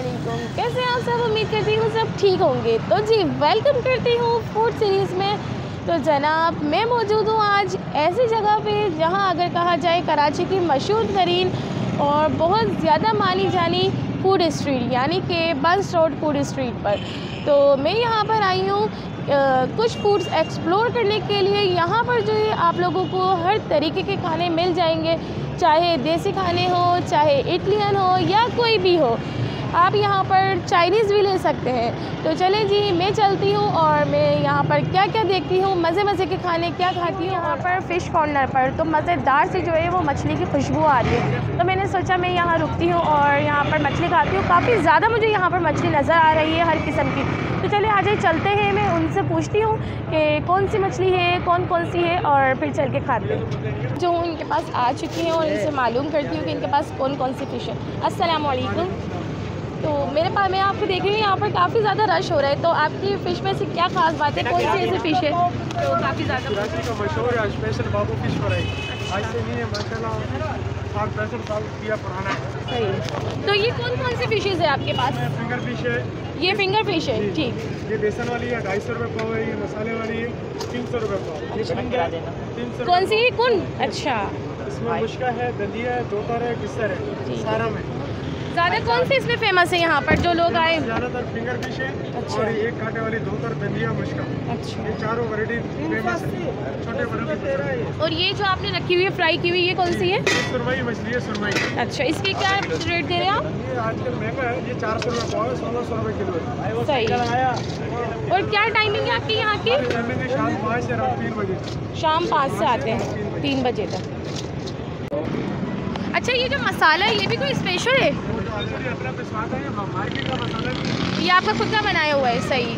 असलकुम कैसे आप सब? उम्मीद करती हूँ सब ठीक होंगे। तो जी वेलकम करती हूँ फ़ूड सीरीज़ में। तो जनाब, मैं मौजूद हूँ आज ऐसी जगह पे जहाँ अगर कहा जाए कराची की मशहूर तरीन और बहुत ज़्यादा मानी जानी फ़ूड स्ट्रीट यानी कि बंस रोड फ़ूड स्ट्रीट पर। तो मैं यहाँ पर आई हूँ कुछ फूड्स एक्सप्लोर करने के लिए। यहाँ पर जो है, आप लोगों को हर तरीके के खाने मिल जाएँगे। चाहे देसी खाने हो, चाहे इटलियन हो, या कोई भी हो। आप यहाँ पर चाइनीज़ भी ले सकते हैं। तो चलें जी मैं चलती हूँ और मैं यहाँ पर क्या क्या देखती हूँ मज़े मज़े के खाने क्या खाती हूँ? यहाँ पर फ़िश कॉर्नर पर तो मज़ेदार से जो है वो मछली की खुशबू आ रही है। तो मैंने सोचा मैं यहाँ रुकती हूँ और यहाँ पर मछली खाती हूँ। काफ़ी ज़्यादा मुझे यहाँ पर मछली नज़र आ रही है हर किस्म की। तो चलिए आज चलते हैं मैं उनसे पूछती हूँ कि कौन सी मछली है कौन कौन सी है और फिर चल के खाते हैं। जो इनके पास आ चुकी हैं और इनसे मालूम करती हूँ कि इनके पास कौन कौन सी फ़िश है। असलकुम तो मेरे पास मैं आपको देख रही हूँ यहाँ पर काफ़ी ज़्यादा रश हो रहा है। तो आपकी फ़िश में से क्या खास बात है? कौन सी ऐसी फ़िश है? तो काफ़ी ज़्यादा मशहूर है स्पेशल बाबू फ़िश फ्राई आज से नहीं है माशाल्लाह। पैंसठ साल किया पुराना है। सही तो ये कौन कौन सी फिशेज़ है आपके पास? फिंगर फ़िश है। ये फिंगर फ़िश है ठीक। ये बेसन वाली है ढाई सौ रुपये पाव है। ये मसाले वाली है तीन सौ रुपये पाव। ये फिंगर तीन सौ कौन सी? कौन? अच्छा। इसमें मुश्का है दलिया है दोतर है बिस्तर है। सारा में। ज़्यादा कौन सी इसमें फ़ेमस है यहाँ पर जो लोग आए? ज़्यादातर फिंगर फ़िश है अच्छा। और एक कांटे वाली दोतर दलिया मुश्का अच्छा। ये चारों वैरायटी फ़ेमस है। छोटे बड़े और ये जो आपने रखी हुई है फ्राई की हुई ये कौन सी है? सुरमई मछली है सुरमई। अच्छा इसकी क्या रेट दे रहे हैं आप? ये आजकल महँगा है ये चार सौ रुपये पाव है सोलह सौ रुपये किलो सही। और क्या टाइमिंग है आपकी यहाँ की? टाइमिंग है शाम पाँच से रात तीन बजे। शाम पाँच से आते हैं तीन बजे तक। अच्छा ये जो मसाला है ये भी कोई स्पेशल है? ये आपका खुद का बनाया हुआ है सही।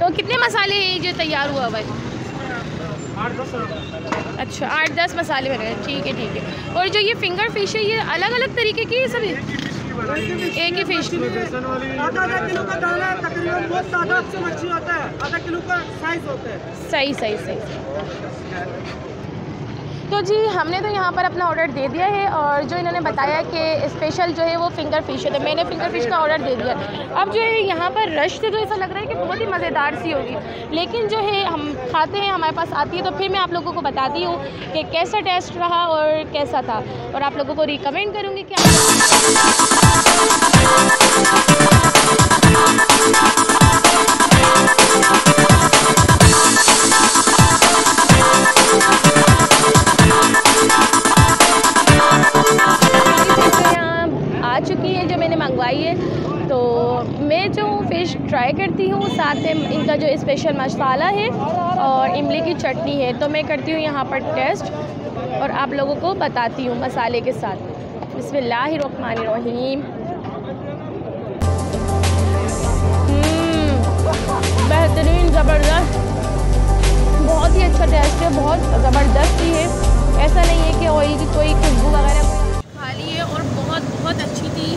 तो कितने मसाले हैं ये जो तैयार हुआ हुआ है? अच्छा आठ दस मसाले बने ठीक है ठीक है। और जो ये फिंगर फ़िश है ये अलग अलग तरीके की है सभी? एक ही फ़िश आधा आधा किलो का दाना है तकरीबन बहुत ज़्यादा से मच्छी होता है आधा किलो का साइज़ होता है सही सही सही। तो जी, हमने तो यहाँ पर अपना ऑर्डर दे दिया है और जो इन्होंने बताया कि स्पेशल जो है वो फिंगर फ़िश है तो मैंने फिंगर फ़िश का ऑर्डर दे दिया। अब जो है यहाँ पर रश से तो ऐसा लग रहा है कि बहुत ही मज़ेदार सी होगी, लेकिन जो है हम खाते हैं, हमारे पास आती है तो फिर मैं आप लोगों को बताती हूँ कि कैसा टेस्ट रहा और कैसा था। और आप लोगों को रिकमेंड करूँगी कि हूँ साथ में इनका जो स्पेशल मसाला है और इमली की चटनी है। तो मैं करती हूँ यहाँ पर टेस्ट और आप लोगों को बताती हूँ मसाले के साथ। बिस्मिल्लाहिर्रहमानिर्रहीम। हम्म, बेहतरीन ज़बरदस्त। बहुत ही अच्छा टेस्ट है बहुत ज़बरदस्त ही है। ऐसा नहीं है कि ऑयल की कोई खुशबू वगैरह खा ली है और बहुत बहुत अच्छी थी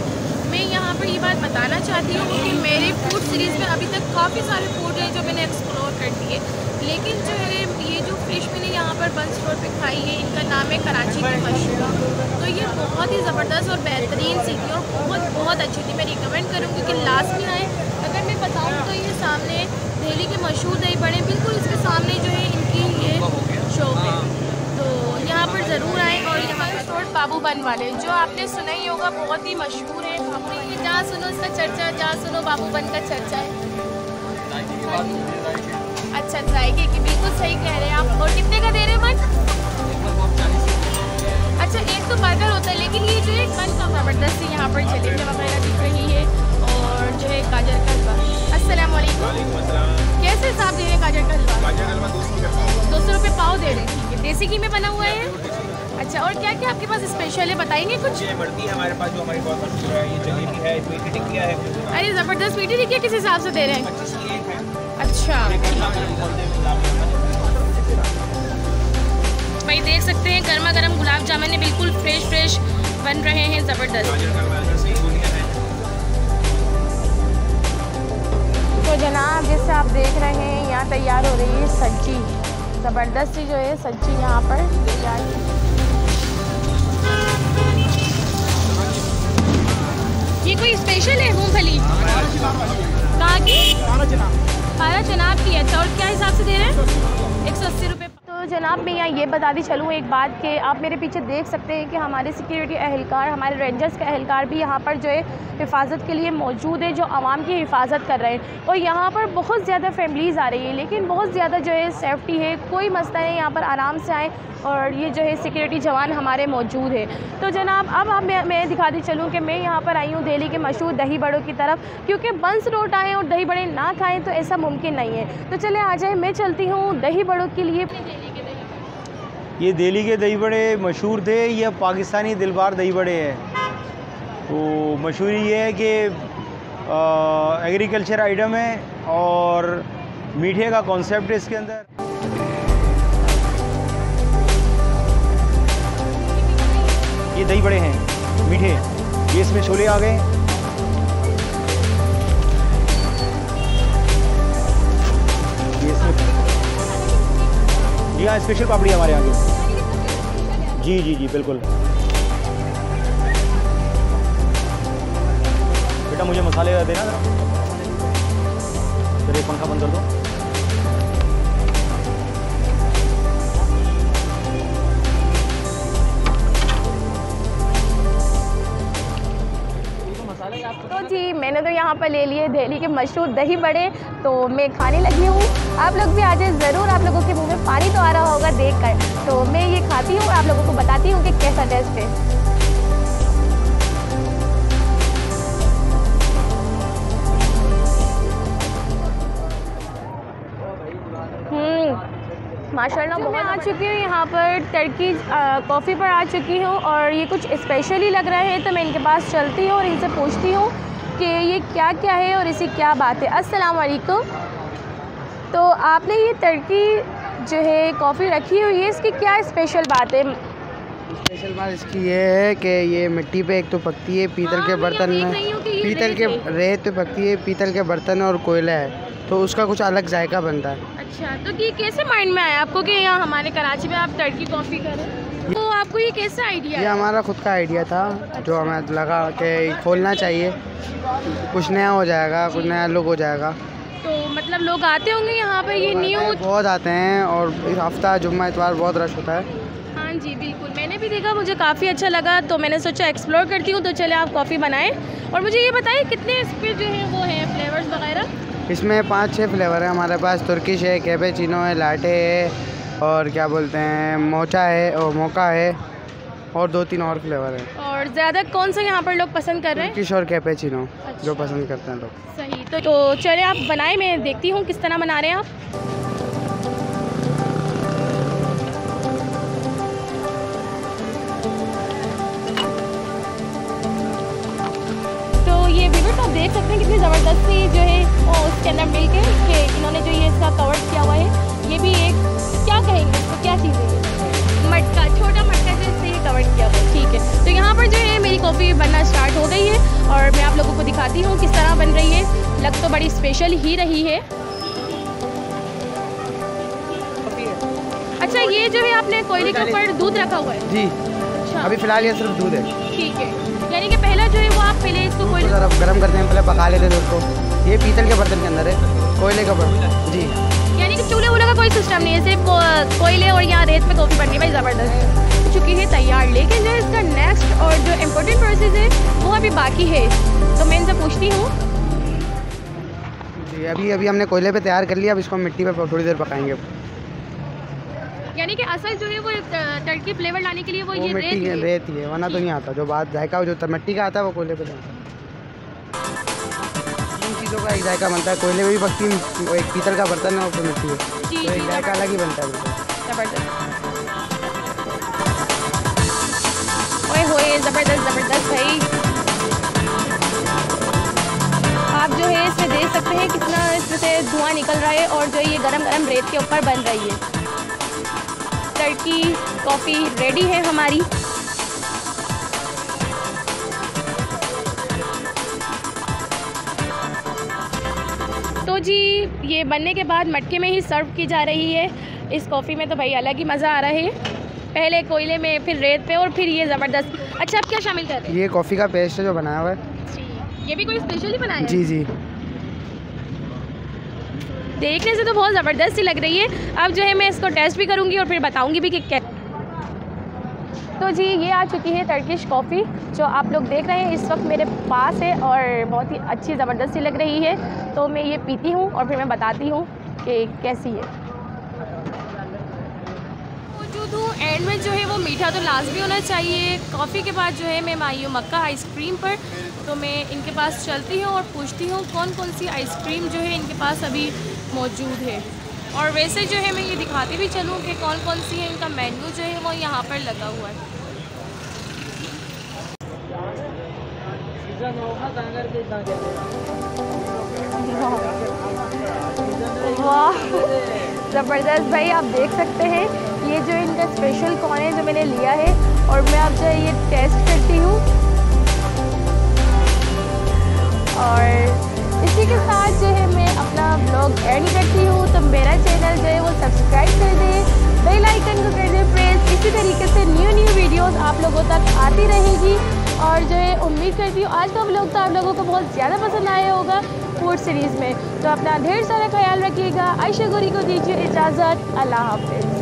मैं यहाँ पर ये बात बताना चाहती हूँ कि मेरे फ़ूड सीरीज़ में अभी तक काफ़ी सारे फ़ूड हैं जो मैंने एक्सप्लोर कर दिए लेकिन जो है ये जो फ़िश मैंने यहाँ पर बंस रोड पे खाई है इनका नाम है कराची की मशरूम तो ये बहुत ही ज़बरदस्त और बेहतरीन सी थी और बहुत बहुत अच्छी थी मैं रिकमेंड करूँगी कि लास्ट में आए अगर मैं बताऊँ तो ये सामने दिल्ली के मशहूर दही बड़े बिल्कुल इसके सामने जो है इनकी ये शॉप है तो यहाँ पर ज़रूर आए और यहाँ पर रोड बाबू बन वाले जो आपने सुना ही होगा बहुत ही मशहूर है। आपने ये जहाँ सुनो इसका चर्चा जहाँ सुनो बाबू बन का चर्चा है। अच्छा ट्राई की बिल्कुल सही कह रहे हैं आप। और कितने का दे रहे हैं मन अच्छा एक तो बर्गर होता है लेकिन ये जो है बन का ज़बरदस्ती यहाँ पर जलेबी वगैरह दिख रही है। और जो है गाजर का अस्सलाम कैसे हिसाब दे रहे हैं गाजर का हलवा? दो सौ रुपये पाव दे रहे हैं। ठीक है देसी घी में बना हुआ है अच्छा और क्या क्या आपके पास स्पेशल है? बताएँगे कुछ? ये बढ़ती है हमारे पास जो हमारी बहुत मशहूर है ये जलेबी है मीठी टिक्किया है। अरे ज़बरदस्त मीठी टिक्की किस हिसाब से दे रहे हैं? है। अच्छा। भाई देख सकते हैं गर्मा गर्म गुलाब जामुन बिल्कुल फ्रेश फ्रेश बन रहे हैं ज़बरदस्त। तो जनाब, जैसे आप देख रहे हैं, यहाँ तैयार हो रही है सब्ज़ी ज़बरदस्त जो है सब्ज़ी यहाँ पर तैयार ये कोई स्पेशल है, मूँगफली? कहाँ की बारह चनाब की अच्छा और क्या हिसाब से दे रहे हैं? एक सौ अस्सी रुपये तो जनाब मैं यहाँ ये बताती चलूँ एक बात कि आप मेरे पीछे देख सकते हैं कि हमारे सिक्योरिटी अहलकार हमारे रेंजर्स के अहलकार भी यहाँ पर जो है हिफाजत के लिए मौजूद है जो आवाम की हिफाजत कर रहे हैं। और यहाँ पर बहुत ज़्यादा फैमिलीज़ आ रही है लेकिन बहुत ज़्यादा जो है सेफ्टी है कोई मसला नहीं यहाँ पर आराम से आएँ और ये जो है सिक्योरिटी जवान हमारे मौजूद है। तो जनाब अब आप मैं, मैं दिखाती चलूँ कि मैं यहाँ पर आई हूँ दिल्ली के मशहूर दही बड़ों की तरफ़ क्योंकि बंस रोड आएँ और दही बड़े ना खाएँ तो ऐसा मुमकिन नहीं है। तो चले आ जाए मैं चलती हूँ दही बड़ों के लिए। ये दिल्ली के दही बड़े मशहूर थे, ये पाकिस्तानी दिलबार दही बड़े हैं। तो मशहूर ये है कि एग्रीकल्चर आइटम है और मीठे का कॉन्सेप्ट है इसके अंदर। ये दही बड़े हैं, मीठे। ये इसमें छोले आ गए। जी हाँ स्पेशल पापड़ी हमारे यहाँ की। जी जी जी, बिल्कुल। बेटा मुझे मसाले देना जरा। फिर एक पंखा बंद कर दो। तो जी, मैंने तो यहाँ पर ले लिए दिल्ली के मशहूर दही बड़े तो मैं खाने लगी हूँ। आप लोग भी आ जाए ज़रूर, आप लोगों के मुँह में पानी तो आ रहा होगा देख कर तो मैं ये खाती हूँ और आप लोगों को बताती हूँ कि कैसा टेस्ट है। माशाल्लाह मैं आ चुकी हूँ यहाँ पर टर्की कॉफ़ी पर आ चुकी हूँ और ये कुछ स्पेशल ही लग रहा है तो मैं इनके पास चलती हूँ और इनसे पूछती हूँ कि ये क्या क्या है और इसी क्या बात है। अस्सलाम वालेकुम। तो आपने ये टर्की जो है कॉफ़ी रखी हुई है इसकी क्या स्पेशल बात है? स्पेशल बात इसकी ये है कि ये मिट्टी पे एक तो पकती है पीतल हाँ, के बर्तन में पीतल के रेत। रेत पे पकती है पीतल के बर्तन और कोयला है। तो उसका कुछ अलग जायका बनता है। अच्छा तो ये कैसे माइंड में आया आपको कि यहाँ हमारे कराची में आप टर्की कॉफ़ी करें? तो आपको ये कैसा आइडिया ये हमारा खुद का आइडिया था जो हमें लगा कि खोलना चाहिए। कुछ नया हो जाएगा कुछ नया लुक हो जाएगा। तो मतलब लोग आते होंगे यहाँ पर ये न्यू बहुत आते हैं और हफ़्ता जुम्मा इतवार बहुत रश होता है। हाँ जी बिल्कुल। मैंने भी देखा मुझे काफ़ी अच्छा लगा तो मैंने सोचा एक्सप्लोर करती हूँ तो चले आप कॉफ़ी बनाएँ। और मुझे ये बताइए कितने इस पे जो है वो हैं फ्लेवर्स वगैरह? इसमें पाँच छः फ्लेवर है हमारे पास। तुर्किश है कैपेचिनो है लाटे है और क्या बोलते हैं मोचा है और मोका है और दो तीन और फ्लेवर है। और ज़्यादा कौन सा यहाँ पर लोग पसंद कर रहे हैं? तुर्किश और कैपेचिनो जो पसंद करते हैं लोग। सही तो, तो चले आप बनाए मैं देखती हूँ किस तरह बना रहे हैं आप। देख सकते हैं कितनी ज़बरदस्त सी जो है वो उसके अंदर मिल के कि इन्होंने जो ये इसका कवर किया हुआ है ये भी एक क्या कहेंगे इसको क्या चीज़ है मटका छोटा मटका जो इससे ये कवर किया हुआ है। ठीक है तो यहाँ पर जो है मेरी कॉफ़ी बनना स्टार्ट हो गई है और मैं आप लोगों को दिखाती हूँ किस तरह बन रही है। लग तो बड़ी स्पेशल ही रही है। अच्छा ये जो है आपने कोयले के ऊपर दूध रखा हुआ है? जी। अच्छा। अभी फ़िलहाल ये सिर्फ़ दूध है। ठीक है। जो है वो आप पहले इसको कोयले ज़रा गर्म करते हैं पहले पका लेते हैं उसको ये पीतल के बर्तन के अंदर है कोयले का बर्तन। जी। यानी कि चूल्हे वूल्हे का कोई सिस्टम नहीं है सिर्फ़ कोयले और यहाँ रेत पे कॉफ़ी बननी भाई ज़बरदस्त हो। चुकी है तैयार लेकिन जो इसका नेक्स्ट और जो इम्पोर्टेंट प्रोसेस है वो अभी बाकी है। तो मैं इनसे पूछती हूँ। जी अभी अभी हमने कोयले पे तैयार कर लिया अब इसको हम मिट्टी पे थोड़ी देर पकाएँगे। कि असल जो है वो टर्की फ्लेवर लाने के लिए वो वो ये रेत है। रेत ही है वरना तो नहीं आता। जो बात जायका जो मिट्टी का आता है वो कोयले पे नहीं इन चीज़ों का एक जायका बनता है। कोयले में भी वो एक पीतल का बर्तन है फिर मिट्टी है। तो एक जायका अलग ही बनता है ज़बरदस्त। ओए ज़बरदस्त ज़बरदस्त भाई। आप जो है इसमें देख सकते हैं कितना इसमें से धुआँ निकल रहा है और जो ये गरम गरम रेत के ऊपर बन रही है। टर्की कॉफ़ी रेडी है हमारी। तो जी ये बनने के बाद मटके में ही सर्व की जा रही है। इस कॉफ़ी में तो भाई अलग ही मज़ा आ रहा है। पहले कोयले में फिर रेत पे और फिर ये ज़बरदस्त। अच्छा आप क्या शामिल कर रहे हैं? ये कॉफ़ी का पेस्ट है जो बनाया हुआ है। ये भी कोई स्पेशली बनाया है? जी जी। देखने से तो बहुत ज़बरदस्त सी लग रही है। अब जो है मैं इसको टेस्ट भी करूँगी और फिर बताऊँगी भी कि क्या तो जी, ये आ चुकी है टर्किश कॉफ़ी जो आप लोग देख रहे हैं। इस वक्त मेरे पास है और बहुत ही अच्छी, ज़बरदस्ती लग रही है। तो मैं ये पीती हूँ और फिर मैं बताती हूँ कि कैसी है। मौजूद हूँ एंड में, जो है वो मीठा तो लाजमी होना चाहिए। कॉफ़ी के बाद जो है मैं आई हूँ मक्का आइसक्रीम पर। तो मैं इनके पास चलती हूँ और पूछती हूँ कौन कौन सी आइसक्रीम जो है इनके पास अभी मौजूद है। और वैसे जो है मैं ये दिखाती भी चलूँ कि कौन कौन सी है इनका मेन्यू जो है वो यहाँ पर लगा हुआ है। वाह ज़बरदस्त भाई आप देख सकते हैं। ये जो इनका स्पेशल कौन है जो मैंने लिया है और मैं आप जो है ये टेस्ट करती हूँ। और इसी के साथ जो है मैं चैनल जो है वो सब्सक्राइब कर दें बेल आइकन को कर दें प्रेस इसी तरीके से न्यू न्यू वीडियोस आप लोगों तक आती रहेगी। और जो है, उम्मीद करती हूँ, आज का ब्लॉग तो आप लोगों को बहुत ज़्यादा पसंद आया होगा फ़ूड सीरीज़ में। तो अपना ढेर सारा ख्याल रखिएगा। आयशा गोरी को दीजिए इजाज़त। अल्लाह हाफिज़।